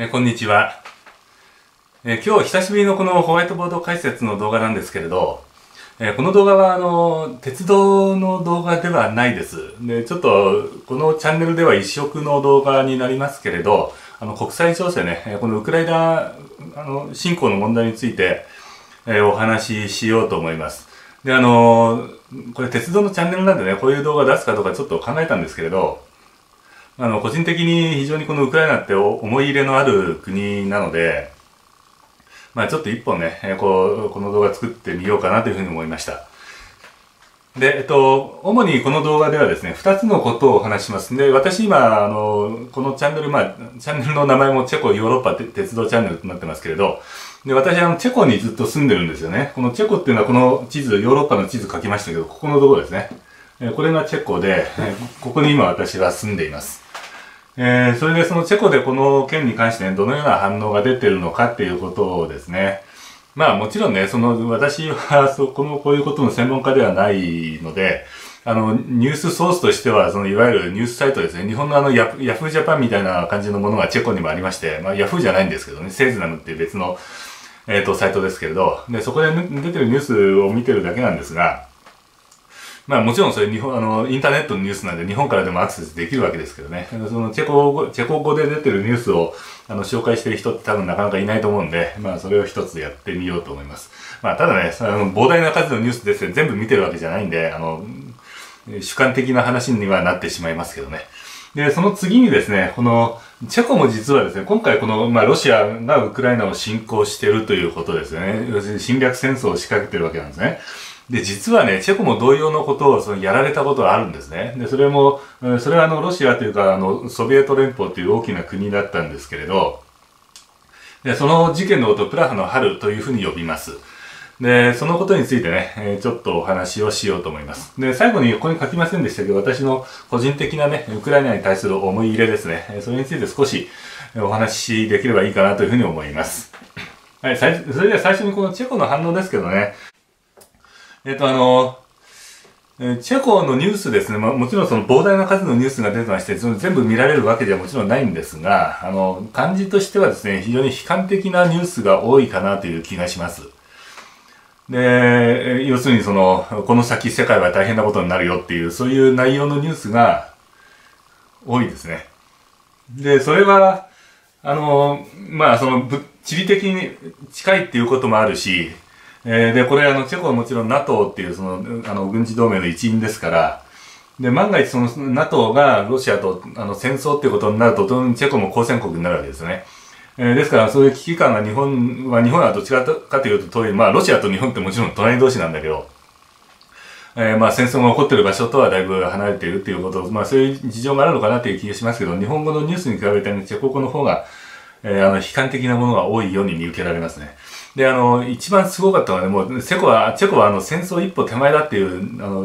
えーこんにちは、えー今日久しぶりのこのホワイトボード解説の動画なんですけれど、えーこの動画はあの鉄道の動画ではないです。でちょっとこのチャンネルでは一色の動画になりますけれどあの国際情勢ねこのウクライナあの侵攻の問題について、えお話ししようと思います。であのこれ鉄道のチャンネルなんでねこういう動画出すかどうかちょっと考えたんですけれどあの、個人的に非常にこのウクライナって思い入れのある国なので、まあちょっと一本ね、えーこう、この動画作ってみようかなというふうに思いました。で、えっと、主にこの動画ではですね、二つのことをお話します。で、私今、あの、このチャンネル、まあ、チャンネルの名前もチェコヨーロッパ鉄道チャンネルとなってますけれど、で、私あの、チェコにずっと住んでるんですよね。このチェコっていうのはこの地図、ヨーロッパの地図書きましたけど、ここのところですね。これがチェコで、ここに今私は住んでいます。えーそれでそのチェコでこの件に関してね、どのような反応が出てるのかっていうことをですね、まあもちろんね、その私はそこのこういうことの専門家ではないので、あの、ニュースソースとしては、そのいわゆるニュースサイトですね、日本のあのヤフヤフージャパンみたいな感じのものがチェコにもありまして、まあヤフーじゃないんですけどね、セーズナムっていう別の、えっ、と、サイトですけれど、で、そこで出てるニュースを見てるだけなんですが、まあもちろんそれ日本、あの、インターネットのニュースなんで日本からでもアクセスできるわけですけどね。そのチェコ語、チェコ語で出てるニュースをあの紹介してる人って多分なかなかいないと思うんで、まあそれを一つやってみようと思います。まあただね、その膨大な数のニュースですね全部見てるわけじゃないんで、あの、主観的な話にはなってしまいますけどね。で、その次にですね、この、チェコも実はですね、今回この、まあ、ロシアがウクライナを侵攻してるということですよね。要するに侵略戦争を仕掛けてるわけなんですね。で、実はね、チェコも同様のことをそのやられたことがあるんですね。で、それも、それはあの、ロシアというか、あの、ソビエト連邦という大きな国だったんですけれど、で、その事件のことをプラハの春というふうに呼びます。で、そのことについてね、えちょっとお話をしようと思います。で、最後にここに書きませんでしたけど、私の個人的なね、ウクライナに対する思い入れですね、それについて少しお話しできればいいかなというふうに思います。はい、それでは最初にこのチェコの反応ですけどね、えっ、と、あの、チェコのニュースですね、まあ、もちろんその膨大な数のニュースが出てまして、その全部見られるわけではもちろんないんですが、あの、感じとしてはですね、非常に悲観的なニュースが多いかなという気がします。で、要するにその、この先世界は大変なことになるよっていう、そういう内容のニュースが多いですね。で、それは、あの、まあ、その、地理的に近いっていうこともあるし、えーで、これあの、チェコはもちろん NATO っていうその、あの、軍事同盟の一員ですから、で、万が一その NATO がロシアとあの戦争っていうことになると、当然チェコも交戦国になるわけですよね。えーですから、そういう危機感が日本は、日本はどっちかというと遠い、まあ、ロシアと日本ってもちろん隣同士なんだけど、えーまあ戦争が起こっている場所とはだいぶ離れているっていうこと、まあそういう事情があるのかなという気がしますけど、日本語のニュースに比べて、ね、チェコ語の方が、えーあの、悲観的なものが多いように見受けられますね。で、あの、一番すごかったのはね、もう、チェコは、チェコはあの、戦争一歩手前だっていう、あの、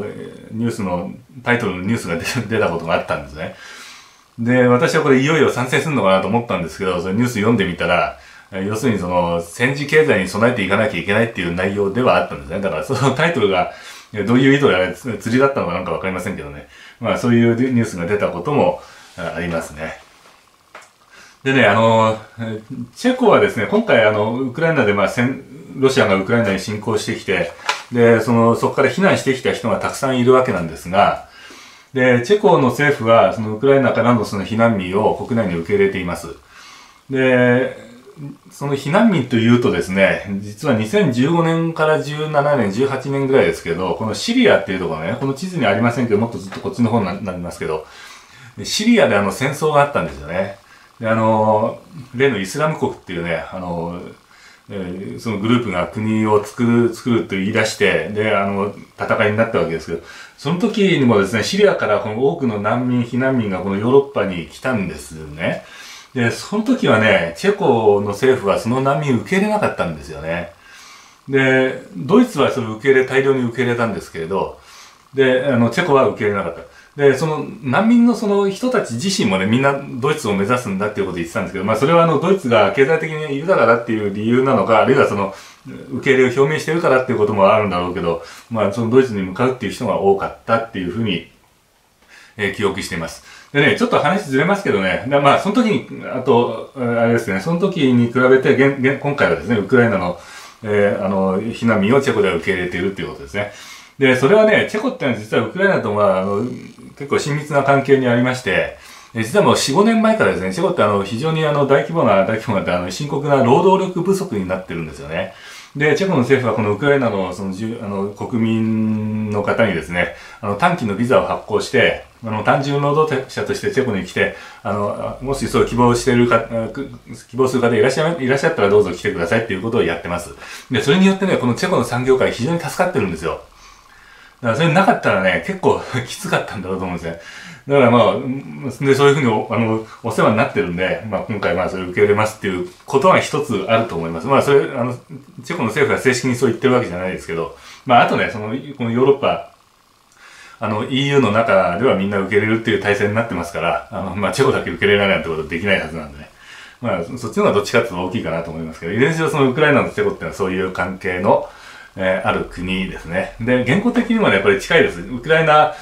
ニュースの、タイトルのニュースが出たことがあったんですね。で、私はこれいよいよ賛成するのかなと思ったんですけど、そのニュース読んでみたら、要するにその戦時経済に備えていかなきゃいけないっていう内容ではあったんですね。だからそのタイトルがどういう意図で釣りだったのかなんかわかりませんけどね。まあそういうニュースが出たこともありますね。でね、あの、チェコはですね、今回あの、ウクライナでまあ戦、ロシアがウクライナに侵攻してきて、で、その、そこから避難してきた人がたくさんいるわけなんですが、で、チェコの政府は、そのウクライナからのその避難民を国内に受け入れています。で、その避難民というとですね、実は2015年から17年、18年ぐらいですけど、このシリアっていうところね、この地図にありませんけど、もっとずっとこっちの方になりますけど、シリアであの戦争があったんですよね。で、あの、例のイスラム国っていうね、あの、えーそのグループが国を作る、作ると言い出して、で、あの、戦いになったわけですけど、その時にもですね、シリアからこの多くの難民、避難民がこのヨーロッパに来たんですね。で、その時はね、チェコの政府はその難民受け入れなかったんですよね。で、ドイツはそれ受け入れ、大量に受け入れたんですけれど、で、あの、チェコは受け入れなかった。で、その難民のその人たち自身もね、みんなドイツを目指すんだっていうことを言ってたんですけど、まあそれはあの、ドイツが経済的に豊かだっていう理由なのか、あるいはその、受け入れを表明してるからっていうこともあるんだろうけど、まあそのドイツに向かうっていう人が多かったっていうふうに、えー記憶しています。でね、ちょっと話ずれますけどね、でまあ、その時に、あと、あれですね、その時に比べて、現現今回はですね、ウクライナの、えー、あの、避難民をチェコでは受け入れているということですね。で、それはね、チェコってのは実はウクライナとは、あの、結構親密な関係にありまして、実はもう4、5年前からですね、チェコってあの、非常にあの、大規模な、大規模な、あの、深刻な労働力不足になってるんですよね。で、チェコの政府はこのウクライナのそのじゅあの国民の方にですね、あの短期のビザを発行して、あの単純労働者としてチェコに来て、あのもしそう希望しているか、希望する方いらっしゃいらっしゃったらどうぞ来てくださいっていうことをやってます。で、それによってね、このチェコの産業界非常に助かってるんですよ。からそれなかったらね、結構 きつかったんだろうと思うんですね。だからまあ、で、そういうふうにお、あの、お世話になってるんで、まあ今回まあそれ受け入れますっていうことは一つあると思います。まあそれ、あの、チェコの政府は正式にそう言ってるわけじゃないですけど、まああとね、その、このヨーロッパ、あの、EU の中ではみんな受け入れるっていう体制になってますから、あの、まあチェコだけ受け入れられないってことはできないはずなんでね。まあそっちの方がどっちかっていうと大きいかなと思いますけど、いずれにしろそのウクライナのチェコっていうのはそういう関係の、えー、ある国ですね。で、言語的にもね、やっぱり近いです。ウクライナ、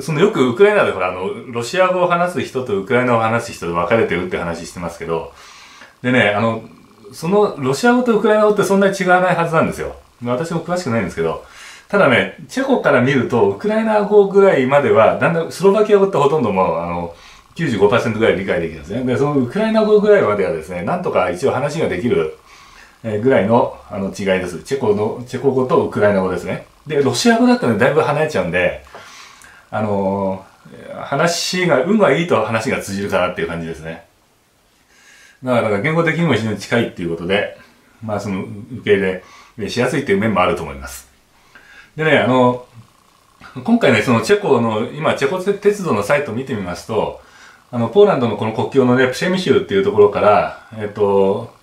そのよくウクライナでほら、あの、ロシア語を話す人とウクライナを話す人で分かれてるって話してますけど、でね、あの、そのロシア語とウクライナ語ってそんなに違わないはずなんですよ。私も詳しくないんですけど、ただね、チェコから見ると、ウクライナ語ぐらいまでは、だんだんスロバキア語ってほとんどもう、あの、95%ぐらい理解できるんですね。で、そのウクライナ語ぐらいまではですね、なんとか一応話ができる、えぐらいのあの違いです。チェコの、チェコ語とウクライナ語ですね。で、ロシア語だとね、だいぶ離れちゃうんで、あのー、話が、運がいいと話が通じるかなっていう感じですね。だから、言語的にも非常に近いっていうことで、まあその、受け入れしやすいっていう面もあると思います。でね、あの、今回ね、そのチェコの、今、チェコ鉄道のサイトを見てみますと、あの、ポーランドのこの国境のね、プシェミシューっていうところから、えっと、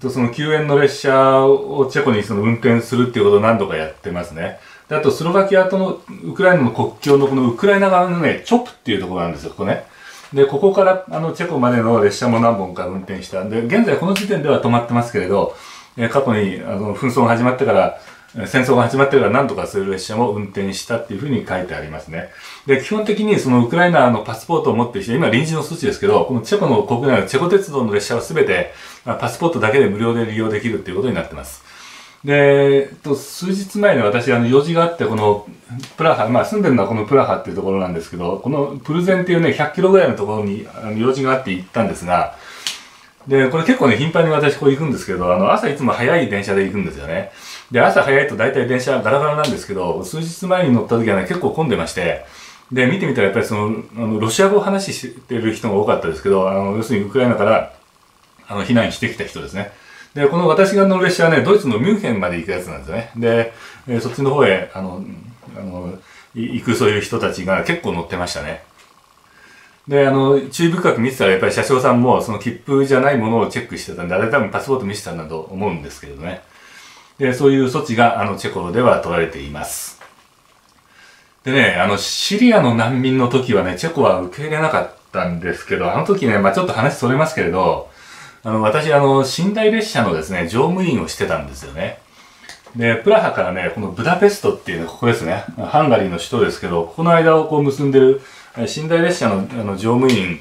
と、その救援の列車をチェコにその運転するっていうことを何度かやってますね。で、あとスロバキアとのウクライナの国境のこのウクライナ側のね、チョップっていうところなんですよ、ここね。で、ここからあのチェコまでの列車も何本か運転したんで、現在この時点では止まってますけれど、え過去にあの紛争が始まってから、戦争が始まってから何とかする列車も運転したっていうふうに書いてありますね。で、基本的にそのウクライナのパスポートを持ってる人、今臨時の措置ですけど、このチェコの国内のチェコ鉄道の列車は全てパスポートだけで無料で利用できるっていうことになってます。で、えっと、数日前に私、あの、用事があって、この、プラハ、まあ、住んでるのはこのプラハっていうところなんですけど、このプルゼンっていうね、100キロぐらいのところに、あの、用事があって行ったんですが、で、これ結構ね、頻繁に私こう行くんですけど、あの、朝いつも早い電車で行くんですよね。で、朝早いと大体電車ガラガラなんですけど、数日前に乗った時はね、結構混んでまして、で、見てみたらやっぱりその、あの、ロシア語を話してる人が多かったですけど、あの、要するにウクライナから、あの、避難してきた人ですね。で、この私が乗る列車はね、ドイツのミュンヘンまで行くやつなんですよね。で、えー、そっちの方へ、あの、あの、行くそういう人たちが結構乗ってましたね。で、あの、注意深く見てたら、やっぱり車掌さんも、その切符じゃないものをチェックしてたんで、あれ多分パスポート見せたんだと思うんですけどね。で、そういう措置が、あの、チェコでは取られています。でね、あの、シリアの難民の時はね、チェコは受け入れなかったんですけど、あの時ね、まあちょっと話それますけれど、あの、私、あの、寝台列車のですね、乗務員をしてたんですよね。で、プラハからね、このブダペストっていうの、ここですね。ハンガリーの首都ですけど、ここの間をこう結んでる寝台列車のあの乗務員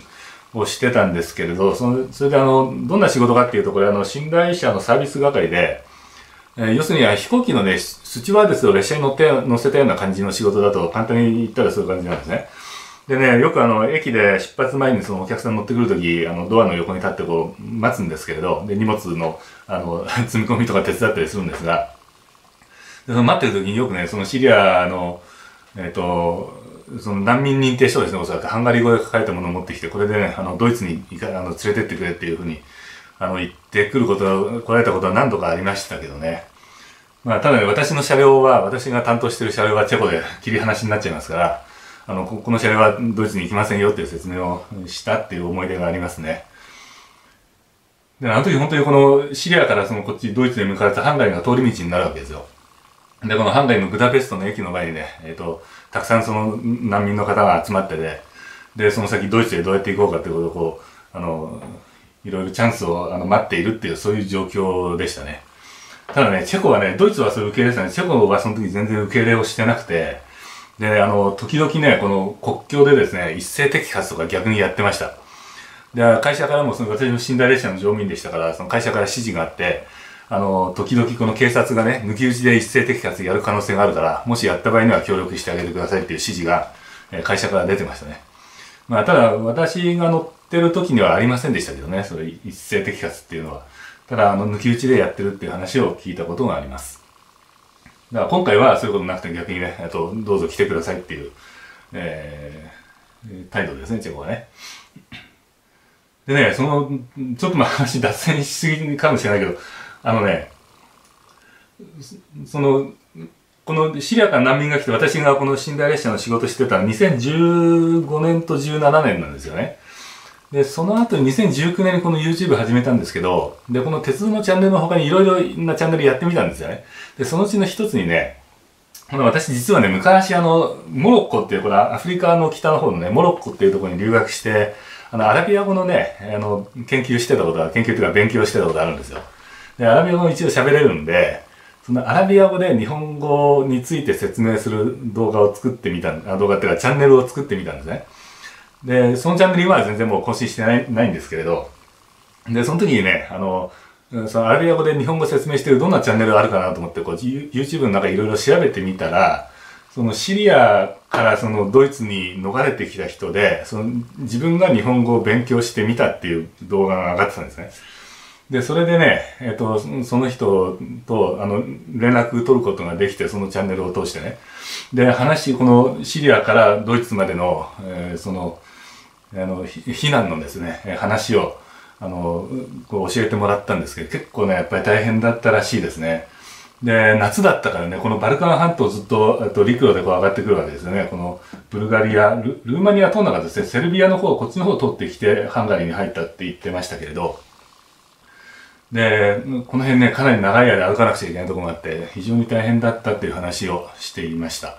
をしてたんですけれど、そのそれであの、どんな仕事かっていうと、これあの、寝台車のサービス係で、え、要するに飛行機のね、スチュワーデスを列車に乗って、乗せたような感じの仕事だと簡単に言ったらそういう感じなんですね。でね、よくあの、駅で出発前にそのお客さん乗ってくるとき、あの、ドアの横に立ってこう、待つんですけれど、で、荷物の、あの、積み込みとか手伝ったりするんですが、でその待ってるときによくね、そのシリアの、えっ、ー、と、その難民認定書ですね、おそらくハンガリー語で書かれたものを持ってきて、これでね、あの、ドイツにあの連れてってくれっていうふうに、あの、言ってくることは、来られたことは何度かありましたけどね。まあ、ただね、私の車両は、私が担当している車両はチェコで切り離しになっちゃいますから、あの、この車両はドイツに行きませんよっていう説明をしたっていう思い出がありますね。で、あの時本当にこのシリアからそのこっちドイツに向かったハンガリーが通り道になるわけですよ。で、このハンガリーのブダペストの駅の前にね、えっ、ー、と、たくさんその難民の方が集まってて、で、その先ドイツへどうやって行こうかっていうことをこう、あの、いろいろチャンスをあの待っているっていうそういう状況でしたね。ただね、チェコはね、ドイツはそういう受け入れですね、チェコはその時全然受け入れをしてなくて、で、ねあの、時々ね、この国境でですね、一斉摘発とか逆にやってました。で、会社からも、その私の寝台列車の乗務員でしたから、その会社から指示があって、あの、時々この警察がね、抜き打ちで一斉摘発やる可能性があるから、もしやった場合には協力してあげてくださいっていう指示が、会社から出てましたね。まあ、ただ、私が乗ってる時にはありませんでしたけどね、それ一斉摘発っていうのは。ただ、あの、抜き打ちでやってるっていう話を聞いたことがあります。だから今回はそういうことなくて逆にね、あとどうぞ来てくださいっていう、えー、態度ですね、チェコはね。でね、その、ちょっとまあ話脱線しすぎかもしれないけど、あのね、その、このシリアから難民が来て私がこの寝台列車の仕事してた2015年と17年なんですよね。で、その後に2019年にこの YouTube 始めたんですけど、で、この鉄道のチャンネルの他にいろいろなチャンネルやってみたんですよね。で、そのうちの一つにね、この私実はね、昔あの、モロッコっていう、これアフリカの北の方のね、モロッコっていうところに留学して、あの、アラビア語のね、あの、研究してたことは、研究というか勉強してたことあるんですよ。で、アラビア語も一応喋れるんで、そのアラビア語で日本語について説明する動画を作ってみた、動画っていうかチャンネルを作ってみたんですね。で、そのチャンネル今は全然もう更新してないないんですけれど、で、その時にね、あの、そのアラビア語で日本語説明してるどんなチャンネルがあるかなと思って、こう、YouTube の中いろいろ調べてみたら、そのシリアからそのドイツに逃れてきた人で、その自分が日本語を勉強してみたっていう動画が上がってたんですね。で、それでね、えっ、と、その人と、あの、連絡取ることができて、そのチャンネルを通してね。で、話、このシリアからドイツまでの、えー、その、あの、避難のですね、話を、あの、こう教えてもらったんですけど、結構ね、やっぱり大変だったらしいですね。で、夏だったからね、このバルカン半島ずっと、と陸路でこう上がってくるわけですよね。このブルガリア、ルルーマニア通んなかですね、セルビアの方、こっちの方を通ってきて、ハンガリーに入ったって言ってましたけれど、で、この辺ね、かなり長い間歩かなくちゃいけないところがあって、非常に大変だったっていう話をしていました。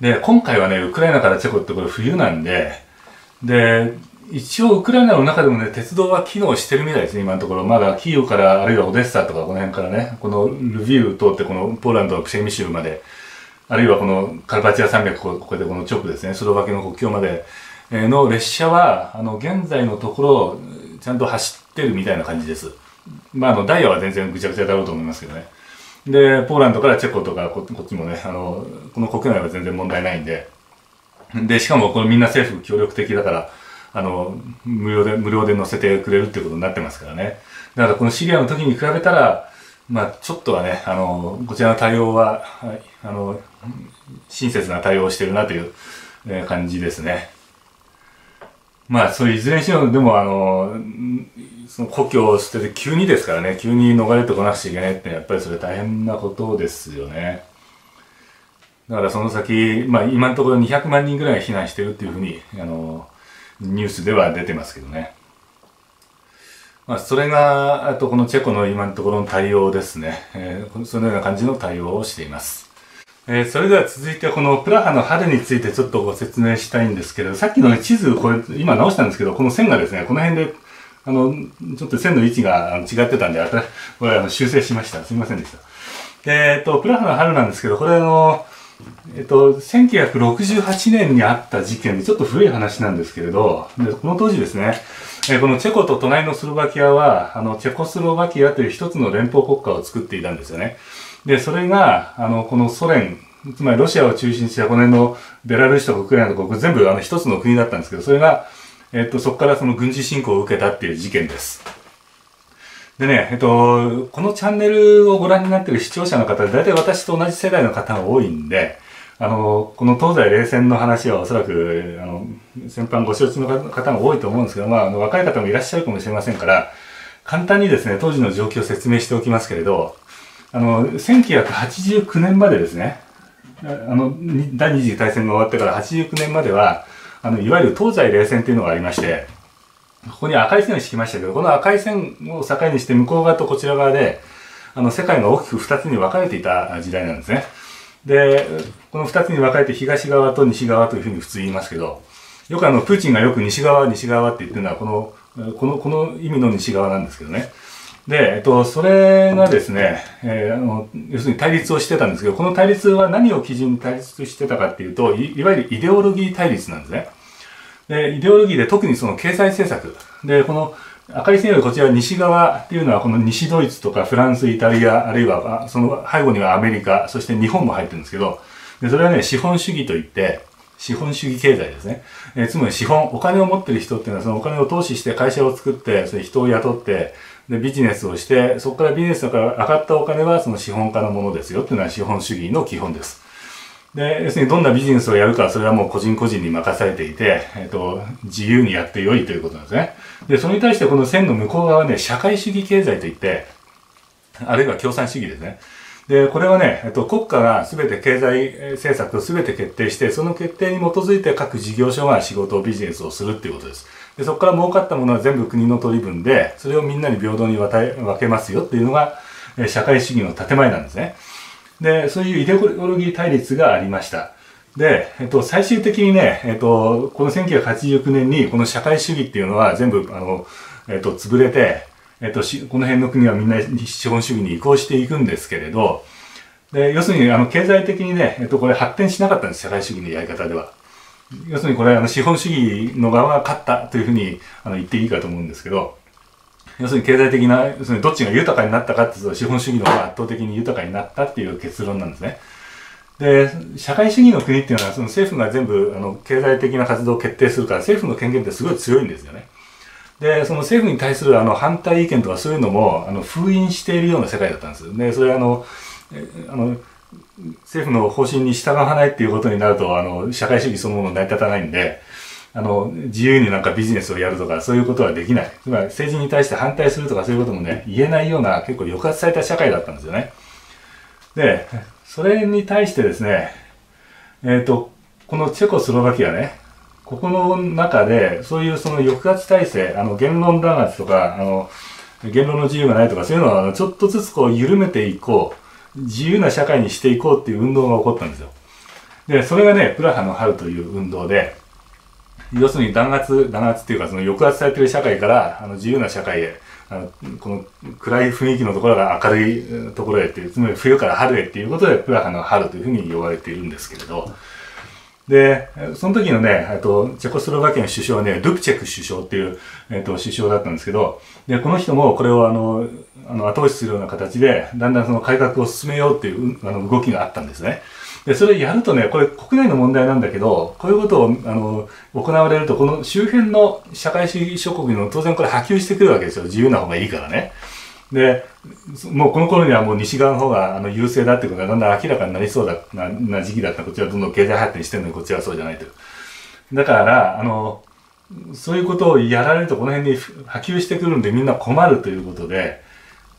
で、今回はね、ウクライナからチェコってこれ冬なんで、で、一応ウクライナの中でもね、鉄道は機能してるみたいですね、今のところ。まだキーウからあるいはオデッサとかこの辺からね、このルビウ通ってこのポーランドのプシェミ州まで、あるいはこのカルパチア山脈、ここでこの直ですね、スロバキアの国境までの列車は、あの、現在のところ、ちゃんと走ってるみたいな感じです。まあ、あの、ダイヤは全然ぐちゃぐちゃだろうと思いますけどね。で、ポーランドからチェコとかこ、こっちもね、あの、この国内は全然問題ないんで、で、しかもこのみんな政府協力的だから、あの、無料で、無料で乗せてくれるってことになってますからね。だからこのシリアの時に比べたら、まあちょっとはね、あの、こちらの対応は、あの、親切な対応をしてるなという、え感じですね。まあそういういずれにしろ、でもあの、その故郷を捨てて急にですからね、急に逃れてこなくちゃいけないってやっぱりそれ大変なことですよね。だからその先、まあ今のところ200万人ぐらい避難してるっていうふうに、あの、ニュースでは出てますけどね。まあそれが、あとこのチェコの今のところの対応ですね。えー、そのような感じの対応をしています。えー、それでは続いてこのプラハの春についてちょっとご説明したいんですけど、さっきの、ね、地図、これ今直したんですけど、この線がですね、この辺であの、ちょっと線の位置が違ってたんで、これあの修正しました。すみませんでした。えっ、ー、と、プラハの春なんですけど、これあの、えっ、と、1968年にあった事件で、ちょっと古い話なんですけれど、でこの当時ですね、え、このチェコと隣のスロバキアは、あの、チェコスロバキアという一つの連邦国家を作っていたんですよね。で、それが、あの、このソ連、つまりロシアを中心にしたこの辺のベラルーシとかウクライナとか全部あの一つの国だったんですけど、それが、えっと、そこからその軍事侵攻を受けたっていう事件です。でね、えっと、このチャンネルをご覧になっている視聴者の方で、大体私と同じ世代の方が多いんで、あの、この東西冷戦の話はおそらく、あの、先般ご承知の方が多いと思うんですけど、まあ、あの若い方もいらっしゃるかもしれませんから、簡単にですね、当時の状況を説明しておきますけれど、あの、1989年までですね、あの、第二次大戦が終わってから89年までは、あの、いわゆる東西冷戦っていうのがありまして、ここに赤い線を敷きましたけど、この赤い線を境にして向こう側とこちら側で、あの、世界が大きく二つに分かれていた時代なんですね。で、この二つに分かれて東側と西側というふうに普通言いますけど、よくあの、プーチンがよく西側、西側って言ってるのは、この、この、この意味の西側なんですけどね。で、えっと、それがですね、えー、あの要するに対立をしてたんですけど、この対立は何を基準に対立してたかっていうと、いいわゆるイデオロギー対立なんですね。で、イデオロギーで特にその経済政策。で、この赤い線よりこちら西側っていうのはこの西ドイツとかフランス、イタリア、あるいはその背後にはアメリカ、そして日本も入ってるんですけど、でそれはね、資本主義といって、資本主義経済ですね。えー、つまり資本、お金を持ってる人っていうのはそのお金を投資して会社を作って、それ人を雇って、で、ビジネスをして、そこからビジネスから上がったお金はその資本家のものですよっていうのは資本主義の基本です。で、要するにどんなビジネスをやるかはそれはもう個人個人に任されていて、えっ、と、自由にやってよいということなんですね。で、それに対してこの線の向こう側はね、社会主義経済といって、あるいは共産主義ですね。で、これはね、えっと、国家が全て経済政策を全て決定して、その決定に基づいて各事業所が仕事、ビジネスをするっていうことです。で、そこから儲かったものは全部国の取り分で、それをみんなに平等に分けますよっていうのが、社会主義の建前なんですね。で、そういうイデオロギー対立がありました。で、えっと、最終的にね、えっと、この1989年にこの社会主義っていうのは全部、あの、えっと、潰れて、えっと、この辺の国はみんな資本主義に移行していくんですけれど、で、要するに、あの、経済的にね、えっと、これ発展しなかったんです、社会主義のやり方では。要するにこれ、あの、資本主義の側が勝ったというふうに、あの、言っていいかと思うんですけど、要するに経済的な、要するにどっちが豊かになったかっていうと、資本主義の方が圧倒的に豊かになったっていう結論なんですね。で、社会主義の国っていうのは、その政府が全部、あの、経済的な活動を決定するから、政府の権限ってすごい強いんですよね。で、その政府に対するあの反対意見とかそういうのも、あの、封印しているような世界だったんです。で、それはあの、あの、政府の方針に従わないっていうことになると、あの、社会主義そのもの成り立たないんで、あの、自由になんかビジネスをやるとか、そういうことはできない。つまり政治に対して反対するとかそういうこともね、言えないような結構抑圧された社会だったんですよね。で、それに対してですね、えっ、ー、と、このチェコスロバキアね、ここの中で、そういうその抑圧体制、あの、言論弾圧とか、あの、言論の自由がないとか、そういうのはちょっとずつこう緩めていこう、自由な社会にしていこうっていう運動が起こったんですよ。で、それがね、プラハの春という運動で、要するに弾圧、弾圧っていうか、その抑圧されている社会から、あの、自由な社会へ、あの、この暗い雰囲気のところが明るいところへっていう、つまり冬から春へっていうことで、プラハの春というふうに呼ばれているんですけれど、で、その時のね、えっと、チェコスロバキアの首相はね、ルプチェク首相っていう、えっと、首相だったんですけど、で、この人もこれをあの、あの後押しするような形で、だんだんその改革を進めようっていうあの動きがあったんですね。で、それやるとね、これ国内の問題なんだけど、こういうことを、あの、行われると、この周辺の社会主義諸国の当然これ波及してくるわけですよ。自由な方がいいからね。で、もうこの頃にはもう西側の方があの優勢だってことがだんだん明らかになりそうだなな時期だったこっちはどんどん経済発展してるのにこっちはそうじゃないという。だから、あの、そういうことをやられるとこの辺に波及してくるんでみんな困るということで、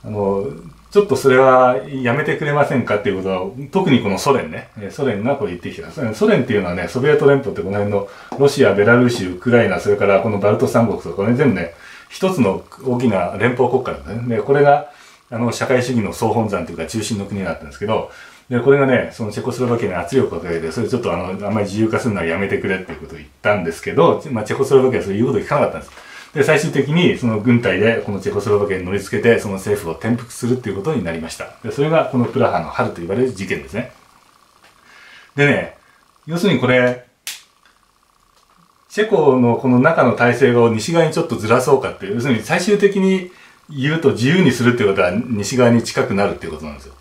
あの、ちょっとそれはやめてくれませんかっていうことは、特にこのソ連ね、ソ連がこう言ってきた。ソ連っていうのはね、ソビエト連邦ってこの辺のロシア、ベラルーシ、ウクライナ、それからこのバルト三国とか、これ全部ね、一つの大きな連邦国家なんですね。で、これが、あの、社会主義の総本山というか中心の国だったんですけど、で、これがね、そのチェコスロバキアに圧力をかけて、それちょっとあの、あんまり自由化するのはやめてくれっていうことを言ったんですけど、まあ、チェコスロバキアはそういうこと聞かなかったんです。で、最終的にその軍隊でこのチェコスロバキアに乗り付けて、その政府を転覆するっていうことになりました。で、それがこのプラハの春と言われる事件ですね。でね、要するにこれ、チェコのこの中の体制を西側にちょっとずらそうかっていう、要するに最終的に言うと自由にするっていうことは西側に近くなるっていうことなんですよ。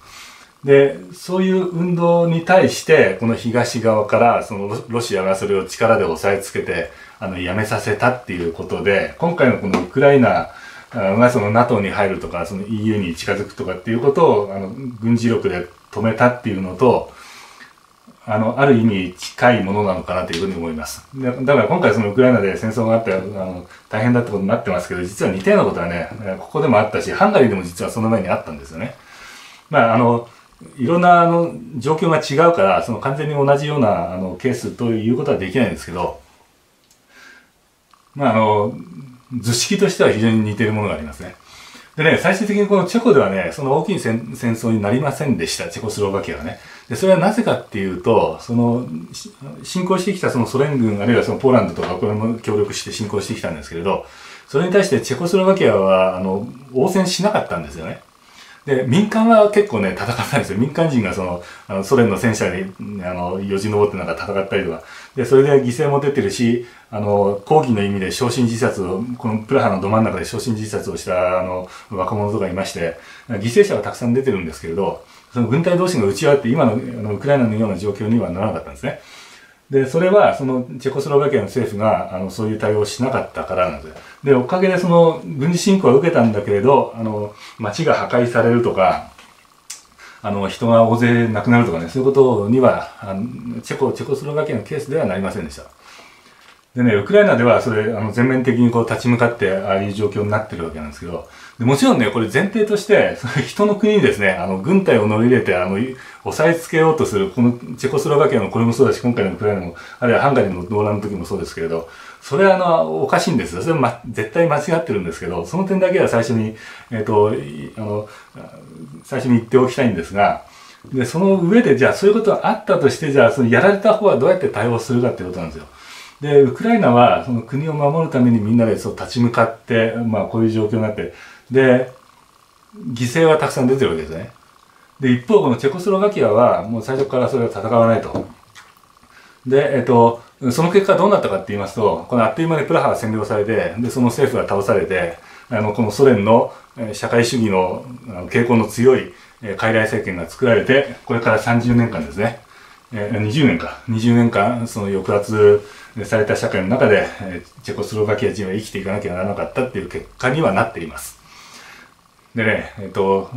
で、そういう運動に対して、この東側から、そのロシアがそれを力で押さえつけて、あの、やめさせたっていうことで、今回のこのウクライナがその NATO に入るとか、その EU に近づくとかっていうことを、あの、軍事力で止めたっていうのと、あの、ある意味近いものなのかなというふうに思います。だから今回そのウクライナで戦争があって、あの、大変だってことになってますけど、実は似たようなことはね、ここでもあったし、ハンガリーでも実はその前にあったんですよね。まあ、あの、いろんなあの状況が違うから、その完全に同じようなあのケースということはできないんですけど、まああの、図式としては非常に似ているものがありますね。でね、最終的にこのチェコではね、その大きい戦争になりませんでした、チェコスロバキアはね。で、それはなぜかっていうと、その、侵攻してきたそのソ連軍、あるいはそのポーランドとか、これも協力して侵攻してきたんですけれど、それに対してチェコスロバキアは、あの、応戦しなかったんですよね。で、民間は結構ね、戦ったんですよ。民間人がその、あのソ連の戦車に、あの、よじ登ってなんか戦ったりとか。で、それで犠牲も出てるし、あの、抗議の意味で焼身自殺を、このプラハのど真ん中で焼身自殺をした、あの、若者とかいまして、犠牲者はたくさん出てるんですけれど、その軍隊同士が打ち合って今のあのウクライナのような状況にはならなかったんですね。で、それは、その、チェコスロバキアの政府が、あの、そういう対応をしなかったからなんです。で、おかげでその、軍事侵攻は受けたんだけれど、あの、街が破壊されるとか、あの、人が大勢亡くなるとかね、そういうことには、あのチェコ、チェコスロバキアのケースではなりませんでした。でね、ウクライナではそれ、あの、全面的にこう立ち向かって、ああいう状況になってるわけなんですけど、でもちろんね、これ前提として、その人の国にですね、あの、軍隊を乗り入れて、あの、押さえつけようとする、このチェコスロバキアのこれもそうだし、今回のウクライナも、あるいはハンガリーの動乱の時もそうですけれど、それはあの、おかしいんですよ。それは、ま、絶対間違ってるんですけど、その点だけは最初に、えっ、ー、と、あの、最初に言っておきたいんですが、で、その上で、じゃあそういうことがあったとして、じゃあそのやられた方はどうやって対応するかっていうことなんですよ。で、ウクライナはその国を守るためにみんなでそう立ち向かって、まあこういう状況になって、で、犠牲はたくさん出てるわけですね。で、一方このチェコスロバキアはもう最初からそれは戦わないと。で、えっと、その結果どうなったかって言いますと、このあっという間にプラハが占領されて、で、その政府が倒されて、あの、このソ連の社会主義の傾向の強い傀儡政権が作られて、これから30年間ですね。20年か。20年間、その抑圧された社会の中で、チェコスロバキア人は生きていかなきゃならなかったっていう結果にはなっています。でね、えっ、と、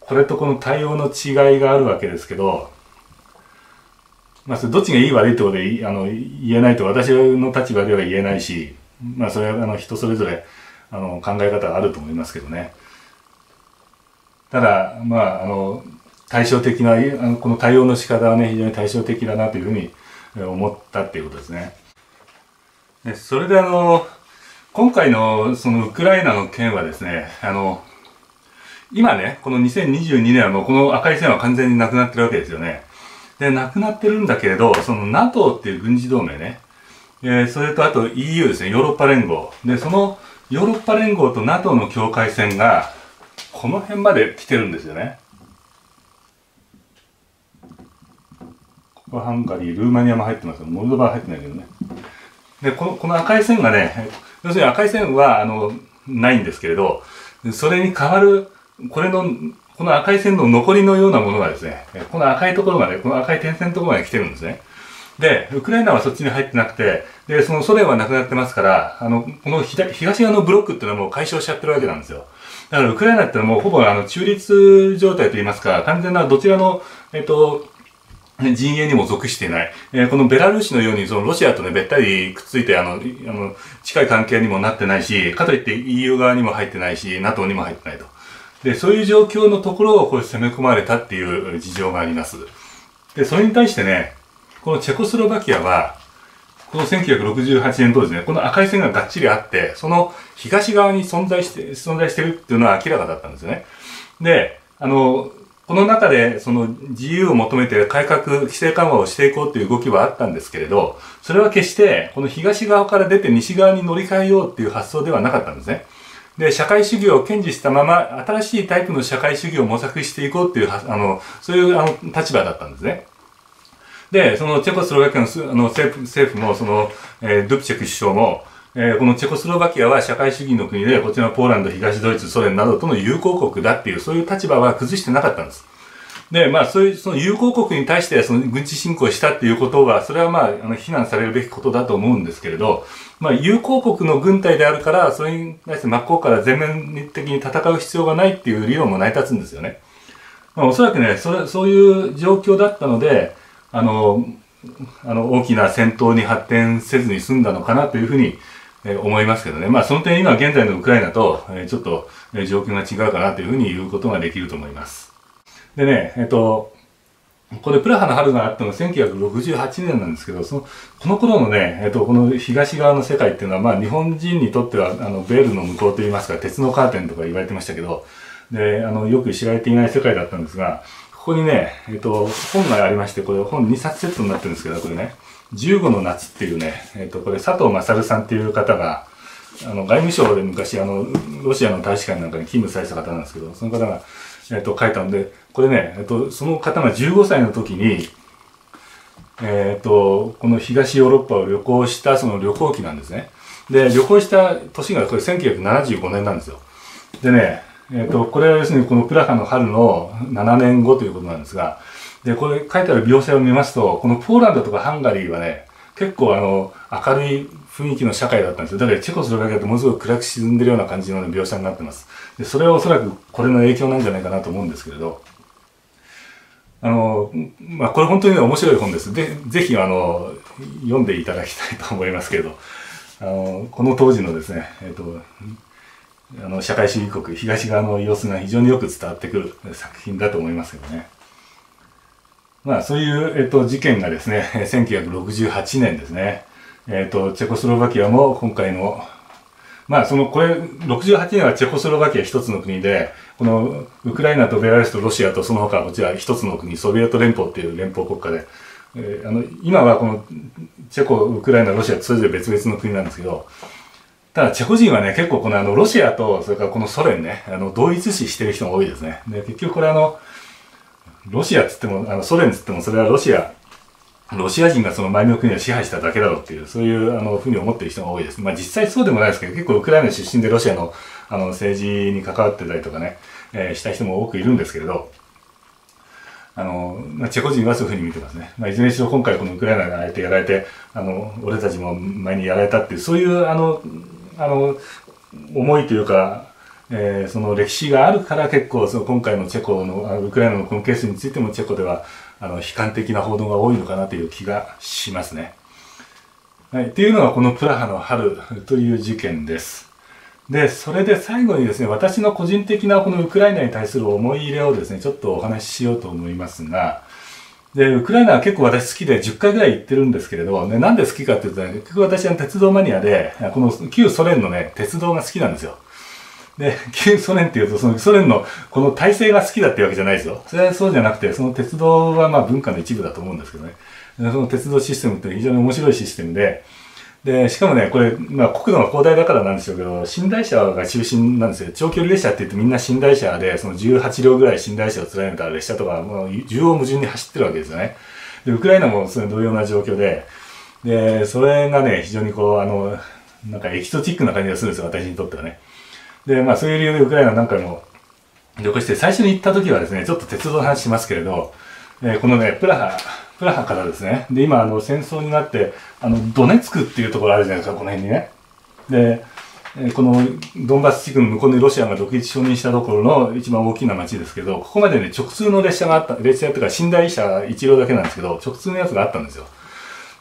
これとこの対応の違いがあるわけですけど、まあ、それどっちがいい悪いってことであの言えないと私の立場では言えないし、まあ、それはあの人それぞれあの考え方があると思いますけどね。ただ、まあ、あの、対照的な、あのこの対応の仕方はね、非常に対照的だなというふうに思ったっていうことですね。でそれであの、今回のそのウクライナの件はですね、あの、今ね、この2022年はもうこの赤い線は完全になくなってるわけですよね。で、なくなってるんだけれど、その NATO っていう軍事同盟ね、えー、それとあと EU ですね、ヨーロッパ連合。で、そのヨーロッパ連合と NATO の境界線が、この辺まで来てるんですよね。ここはハンガリー、ルーマニアも入ってますモルドバは入ってないけどね。で、この、この赤い線がね、要するに赤い線は、あの、ないんですけれど、それに変わる、これの、この赤い線の残りのようなものがですね、この赤いところまで、この赤い点線のところまで来てるんですね。で、ウクライナはそっちに入ってなくて、で、そのソ連はなくなってますから、あの、この東側のブロックっていうのはもう解消しちゃってるわけなんですよ。だからウクライナってのはもうほぼあの中立状態といいますか、完全などちらの、えっと、陣営にも属していない。えー、このベラルーシのように、そのロシアとね、べったりくっついて、あの、あの、近い関係にもなってないし、かといって EU 側にも入ってないし、NATO にも入ってないと。で、そういう状況のところをこう攻め込まれたっていう事情があります。で、それに対してね、このチェコスロバキアは、この1968年当時ね、この赤い線ががっちりあって、その東側に存在して、存在してるっていうのは明らかだったんですよね。で、あの、この中でその自由を求めて改革、規制緩和をしていこうという動きはあったんですけれど、それは決してこの東側から出て西側に乗り換えようっていう発想ではなかったんですね。で、社会主義を堅持したまま、新しいタイプの社会主義を模索していこうっていう、あの、そういうあの立場だったんですね。で、そのチェコスロバキアのあの政府政府も、その、えー、ドゥプチェク首相も、えー、このチェコスロバキアは社会主義の国で、こちらポーランド、東ドイツ、ソ連などとの友好国だっていう、そういう立場は崩してなかったんです。で、まあ、そういう、その友好国に対して、その軍事侵攻したっていうことは、それはまあ、あの、非難されるべきことだと思うんですけれど、まあ、友好国の軍隊であるから、それに対して真っ向から全面的に戦う必要がないっていう理論も成り立つんですよね。まあ、おそらくね、そ、そういう状況だったので、あの、あの、大きな戦闘に発展せずに済んだのかなというふうに、思いますけどね。まあ、その点今現在のウクライナと、ちょっと、状況が違うかなというふうに言うことができると思います。でね、えっと、これプラハの春があったのは1968年なんですけど、その、この頃のね、えっと、この東側の世界っていうのは、まあ日本人にとっては、あの、ベールの向こうといいますか、鉄のカーテンとか言われてましたけど、で、あの、よく知られていない世界だったんですが、ここにね、えっと、本がありまして、これ本2冊セットになってるんですけど、これね、15の夏っていうね、えっと、これ佐藤勝さんっていう方が、あの外務省で昔あのロシアの大使館なんかに勤務された方なんですけどその方が、えっと書いたんでこれね、えっと、その方が15歳の時に、えっとこの東ヨーロッパを旅行したその旅行記なんですね。で旅行した年がこれ1975年なんですよ。でねえっとこれは要するにこのプラハの春の7年後ということなんですがでこれ書いてある描写を見ますとこのポーランドとかハンガリーはね結構あの明るい雰囲気の社会だったんですよ。だからチェコスロバキアってものすごく暗く沈んでるような感じの描写になってます。でそれはおそらくこれの影響なんじゃないかなと思うんですけれどあのまあこれ本当に、面白い本です。でぜひあの読んでいただきたいと思いますけれどあのこの当時のですね、えっと、あの社会主義国東側の様子が非常によく伝わってくる作品だと思いますけどね。まあそういう、えっと、事件がですね、1968年ですね、えっと、チェコスロバキアも今回の、まあその、これ、68年はチェコスロバキア一つの国で、このウクライナとベラルーシとロシアとその他こちら一つの国、ソビエト連邦っていう連邦国家で、えー、あの今はこのチェコ、ウクライナ、ロシアそれぞれ別々の国なんですけど、ただチェコ人はね、結構このあのロシアとそれからこのソ連ね、あの同一視してる人が多いですね。で、結局これあの、ロシアっつっても、あのソ連っつってもそれはロシア、ロシア人がその前の国を支配しただけだろうっていう、そういうあのふうに思ってる人が多いです。まあ実際そうでもないですけど、結構ウクライナ出身でロシアのあの政治に関わってたりとかね、えー、した人も多くいるんですけれど、あの、まあ、チェコ人はそういうふうに見てますね。まあ、いずれにしろ今回このウクライナがあえてやられて、あの、俺たちも前にやられたっていう、そういう、あの、あの、思いというか、えー、その歴史があるから結構その今回のチェコのウクライナのこのケースについてもチェコではあの悲観的な報道が多いのかなという気がしますね。はい、っていうのがこのプラハの春という事件です。で、それで最後にですね、私の個人的なこのウクライナに対する思い入れをですね、ちょっとお話ししようと思いますが、で、ウクライナは結構私好きで10回ぐらい行ってるんですけれど、ね、なんで好きかっていうとね、結局私は鉄道マニアで、この旧ソ連のね、鉄道が好きなんですよ。で、旧ソ連っていうと、そのソ連のこの体制が好きだってわけじゃないですよ。それはそうじゃなくて、その鉄道はまあ文化の一部だと思うんですけどね。その鉄道システムって非常に面白いシステムで、で、しかもね、これ、まあ、国土が広大だからなんでしょうけど、寝台車が中心なんですよ。長距離列車って言ってみんな寝台車で、その18両ぐらい寝台車を連ねた列車とか、もう縦横無尽に走ってるわけですよね。で、ウクライナもそれ同様な状況で、で、それがね、非常にこう、あの、なんかエキゾチックな感じがするんですよ、私にとってはね。で、まあ、そういう理由でウクライナ何回も旅行して、最初に行った時はですね、ちょっと鉄道の話しますけれど、えー、このね、プラハ、プラハからですね。で、今、あの、戦争になって、あの、ドネツクっていうところあるじゃないですか、この辺にね。で、えこのドンバス地区の向こうにロシアが独立承認したところの一番大きな町ですけど、ここまでね、直通の列車があった、列車っていうか寝台車一両だけなんですけど、直通のやつがあったんですよ。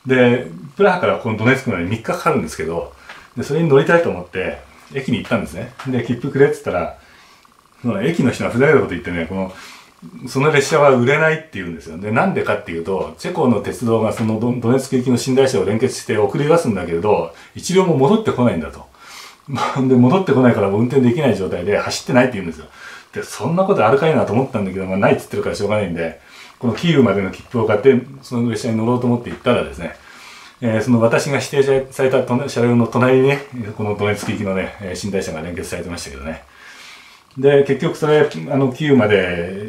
で、プラハからこのドネツクまで3日かかるんですけど、で、それに乗りたいと思って、駅に行ったんですね。で、切符くれって言ったら、駅の人がふざけたこと言ってね、この、その列車は売れないって言うんですよ。で、なんでかっていうと、チェコの鉄道がそのドネツク行きの寝台車を連結して送り出すんだけれど、一両も戻ってこないんだと。で、戻ってこないから運転できない状態で走ってないって言うんですよ。で、そんなことあるかいなと思ったんだけど、まあ、ないって言ってるからしょうがないんで、このキーウまでの切符を買って、その列車に乗ろうと思って行ったらですね、えー、その私が指定された車両の隣にね、このドネツク行きのね、寝台車が連結されてましたけどね。で、結局それ、あの、キーウまで、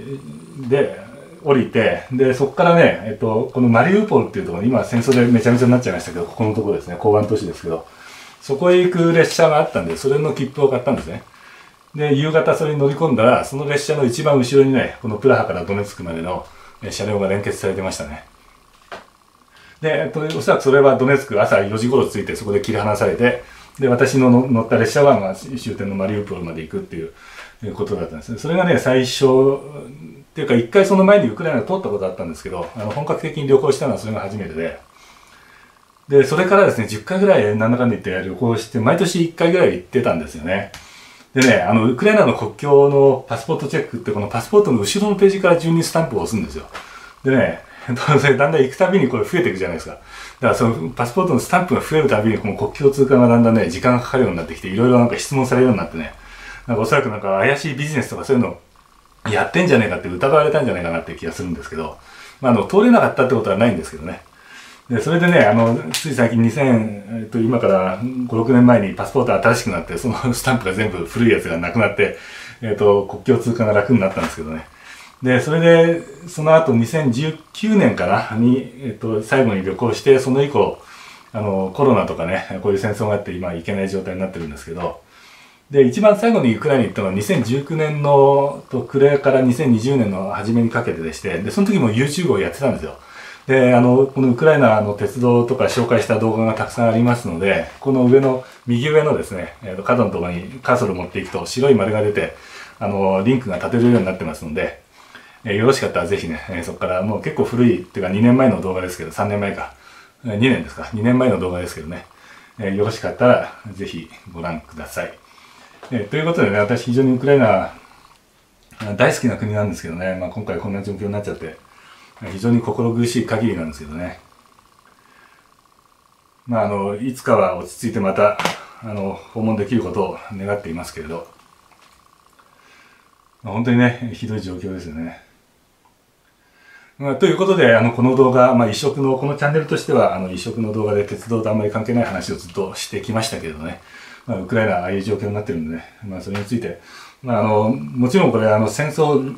で、降りて、で、そこからね、えっと、このマリウポルっていうところ、今戦争でめちゃめちゃになっちゃいましたけど、ここのところですね、港湾都市ですけど、そこへ行く列車があったんで、それの切符を買ったんですね。で、夕方それに乗り込んだら、その列車の一番後ろにね、このプラハからドネツクまでの車両が連結されてましたね。で、えっと、おそらくそれはドネツク朝4時頃着いて、そこで切り離されて、で、私の乗った列車は、まあ、終点のマリウポルまで行くっていう、いうことだったんですね。それがね、最初、っていうか一回その前にウクライナ通ったことあったんですけど、あの本格的に旅行したのはそれが初めてで、で、それからですね、10回ぐらいなんだかんだ言って旅行して、毎年1回ぐらい行ってたんですよね。でね、あの、ウクライナの国境のパスポートチェックって、このパスポートの後ろのページから順にスタンプを押すんですよ。でね、それだんだん行くたびにこれ増えていくじゃないですか。だからそのパスポートのスタンプが増えるたびにこの国境通過がだんだんね、時間がかかるようになってきて、いろいろなんか質問されるようになってね、なんかおそらくなんか怪しいビジネスとかそういうのやってんじゃねえかって疑われたんじゃないかなって気がするんですけど、まあ、あの、通れなかったってことはないんですけどね。でそれでねあのつい最近2000、えっと、今から56年前にパスポート新しくなってそのスタンプが全部古いやつがなくなって、えっと、国境通過が楽になったんですけどねでそれでその後2019年かなに、えっと、最後に旅行してその以降あのコロナとかねこういう戦争があって今行けない状態になってるんですけどで一番最後にウクライナに行ったのは2019年のと暮れから2020年の初めにかけてでしてでその時も YouTube をやってたんですよ。であのこのウクライナの鉄道とか紹介した動画がたくさんありますのでこの上の右上のですね、えー、と角のところにカーソルを持っていくと白い丸が出てあのリンクが立てるようになってますので、えー、よろしかったらぜひね、えー、そこからもう結構古いっていうか2年前の動画ですけど3年前か。2年ですか。2年前の動画ですけどね、え、よろしかったらぜひご覧ください、え、ということでね私非常にウクライナ大好きな国なんですけどね、まあ、今回こんな状況になっちゃって非常に心苦しい限りなんですけどね。まあ、あの、いつかは落ち着いてまた、あの、訪問できることを願っていますけれど、まあ、本当にね、ひどい状況ですよね。まあ、ということで、あの、この動画、まあ、異色の、このチャンネルとしては、あの、異色の動画で鉄道とあんまり関係ない話をずっとしてきましたけどね、まあ、ウクライナああいう状況になってるんでね、まあ、それについて、まあ、あの、もちろんこれ、あの、戦争、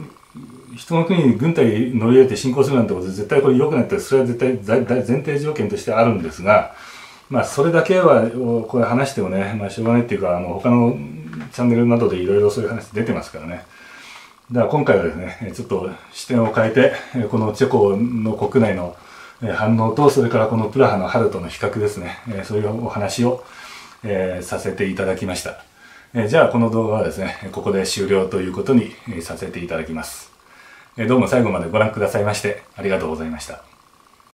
人の国に軍隊乗り入れて侵攻するなんてことで絶対これ良くないってそれは絶対前提条件としてあるんですが、まあ、それだけはこれ話してもね、まあ、しょうがないっていうかあの他のチャンネルなどでいろいろそういう話出てますからね。では今回はですねちょっと視点を変えてこのチェコの国内の反応とそれからこのプラハの春との比較ですねそういうお話を、え、させていただきました。じゃあこの動画はですねここで終了ということにさせていただきます。どうも最後までご覧くださいましてありがとうございました。